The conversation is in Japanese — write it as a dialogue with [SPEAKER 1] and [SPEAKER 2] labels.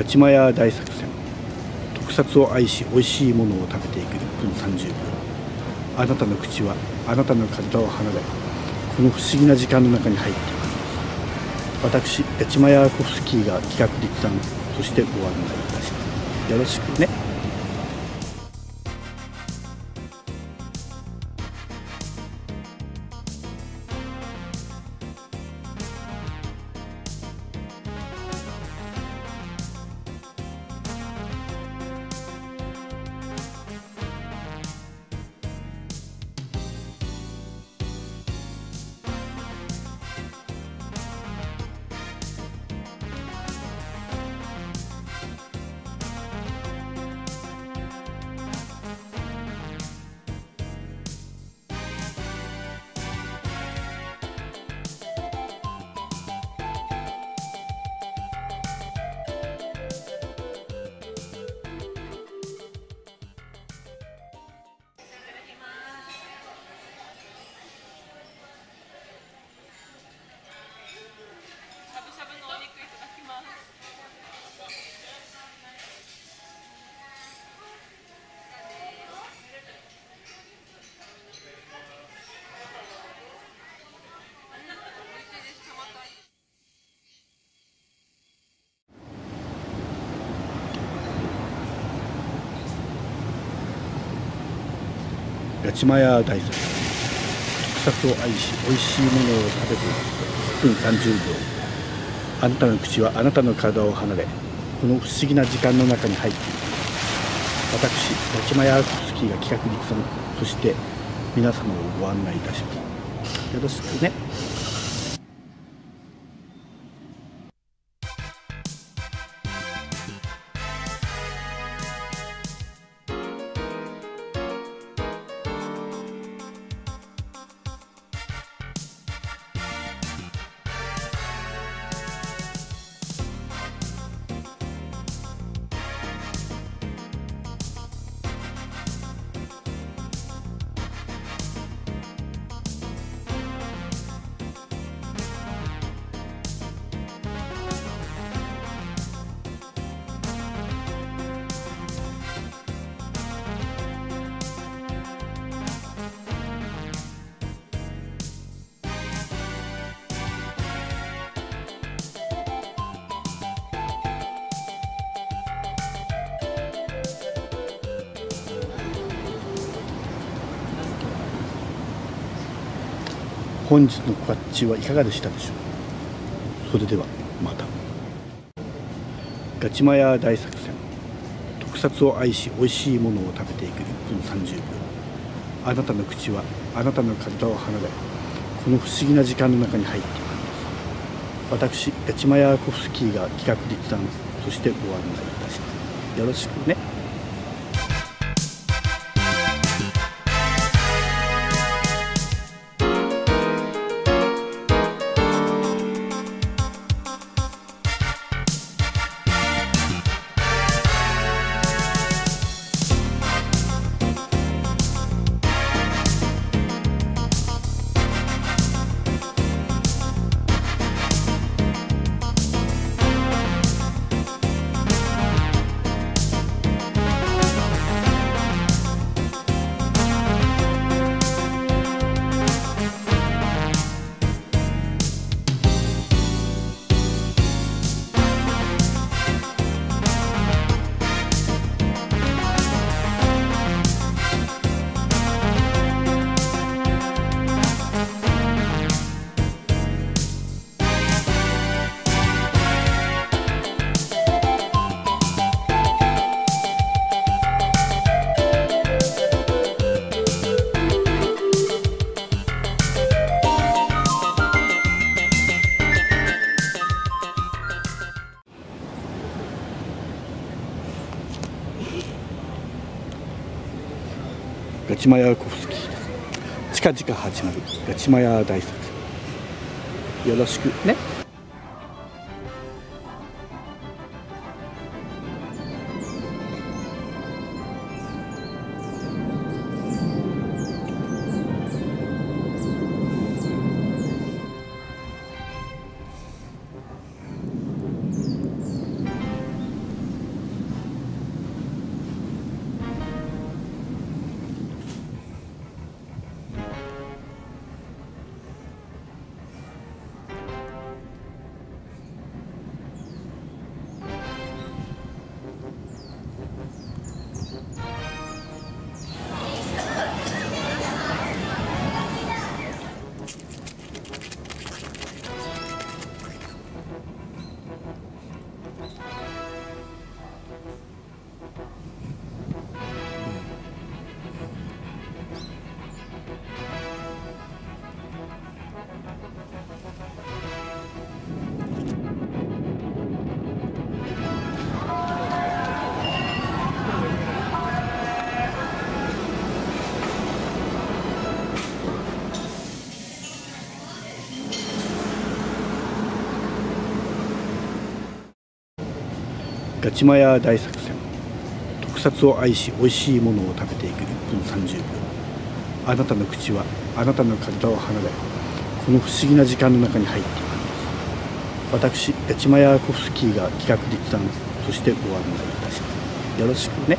[SPEAKER 1] 立ちマヤ大作戦。特撮を愛し美味しいものを食べていく1分30秒。あなたの口はあなたの体を離れこの不思議な時間の中に入っていく私ガチマヤコフスキーが企画立案そしてご案内いたしますよろしくね。ガチマヤ大卒特撮を愛し美味しいものを食べて1分30秒。あなたの口はあなたの体を離れこの不思議な時間の中に入っていく私立間屋スキーが企画立案そして皆様をご案内いたします。よろしくね。本日のこっちはいかがでしたでしょう？それではまた。ガチマヤ大作戦。特撮を愛し美味しいものを食べていく1分30秒。あなたの口はあなたの体を離れこの不思議な時間の中に入っていくんです。私ガチマヤコフスキーが企画立案そしてご案内いたします。よろしくね。チマヤコフスキーです。近々始まる。ガチマヤ大作よろしく。ね。ガチマヤ大作戦。特撮を愛し美味しいものを食べていく1分30秒。あなたの口はあなたの体を離れこの不思議な時間の中に入っていくんです。私ガチマヤコフスキーが企画立案そしてご案内いたしますよろしくね。